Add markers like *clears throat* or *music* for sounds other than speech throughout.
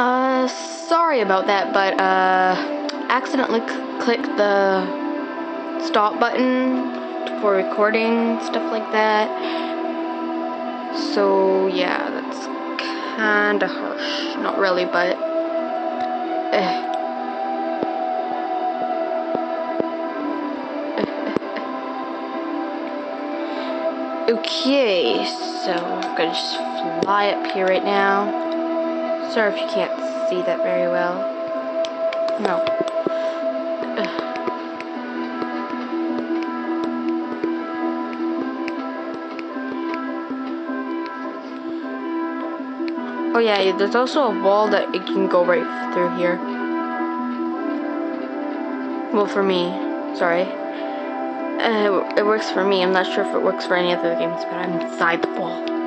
Uh, sorry about that, but, uh, accidentally clicked the stop button for recording, stuff like that. So, yeah, that's kinda harsh. Not really, but, eh. *laughs* Okay, so I'm gonna just fly up here right now. Sorry if you can't see that very well. No. Ugh. Oh yeah, there's also a wall that it can go right through here. Well, for me, sorry. Uh, it works for me. I'm not sure if it works for any other games, but I'm inside the wall.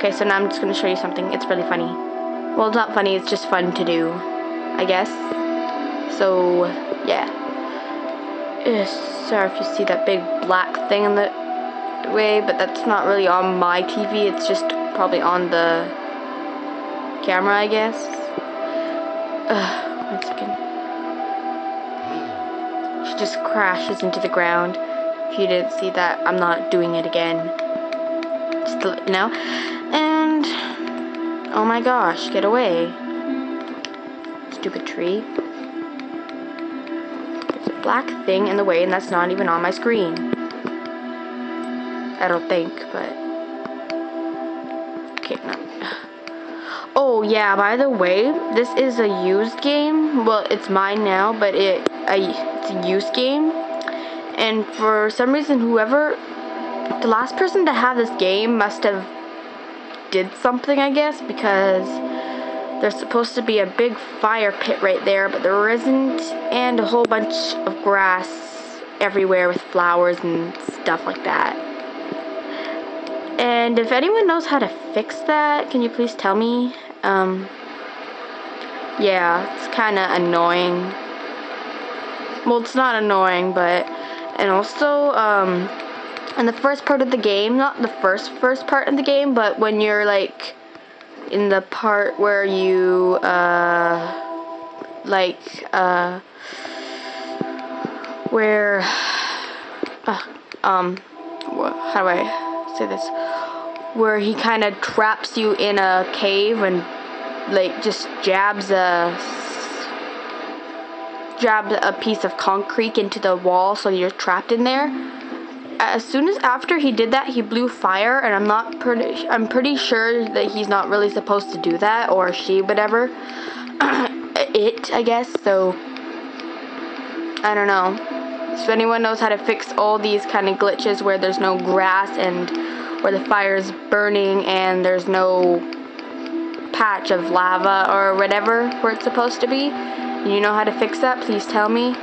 Okay, so now I'm just going to show you something. It's really funny. Well, it's not funny. It's just fun to do, I guess. So, yeah. Sorry if you see that big black thing in the way, but that's not really on my TV. It's just probably on the camera, I guess. Ugh, one second. She just crashes into the ground. If you didn't see that, I'm not doing it again. Just to let you know. Oh my gosh, get away. Stupid tree. There's a black thing in the way, and that's not even on my screen. I don't think, but. Okay. *sighs* Oh yeah, by the way, this is a used game. Well, it's mine now, but it it's a used game. And for some reason, whoever the last person to have this game must have did something, I guess, because there's supposed to be a big fire pit right there, but there isn't, and a whole bunch of grass everywhere with flowers and stuff like that. And if anyone knows how to fix that, can you please tell me? Um, yeah, it's kind of annoying. Well, it's not annoying, but, and also, um, in the first part of the game, not the first first part of the game, but when you're like in the part where you uh like uh where *sighs* uh, um how do I say this? Where he kind of traps you in a cave and like just jabs a jabs a piece of concrete into the wall so you're trapped in there as soon as after he did that, he blew fire, and I'm not pretty. I'm pretty sure that he's not really supposed to do that, or she, whatever. *clears throat* it, I guess. So I don't know. If anyone knows how to fix all these kind of glitches where there's no grass and where the fire's burning and there's no patch of lava or whatever where it's supposed to be, you know how to fix that, please tell me.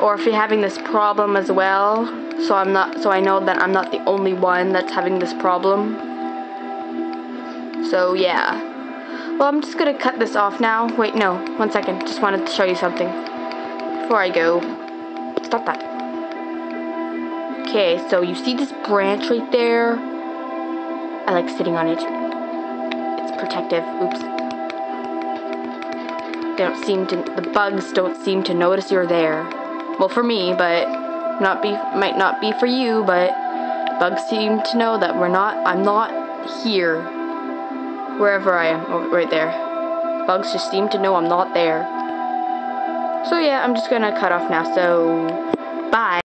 Or if you're having this problem as well, so I'm not so I know that I'm not the only one that's having this problem. So yeah. Well, I'm just gonna cut this off now. Wait, no, one second. Just wanted to show you something before I go. Stop that. Okay, so you see this branch right there? I like sitting on it. It's protective. Oops. They don't seem to, the bugs don't seem to notice you're there. Well, for me, but not be might not be for you, but bugs seem to know that we're not I'm not here. Wherever I am, oh, right there. Bugs just seem to know I'm not there. So yeah, I'm just gonna cut off now, so bye.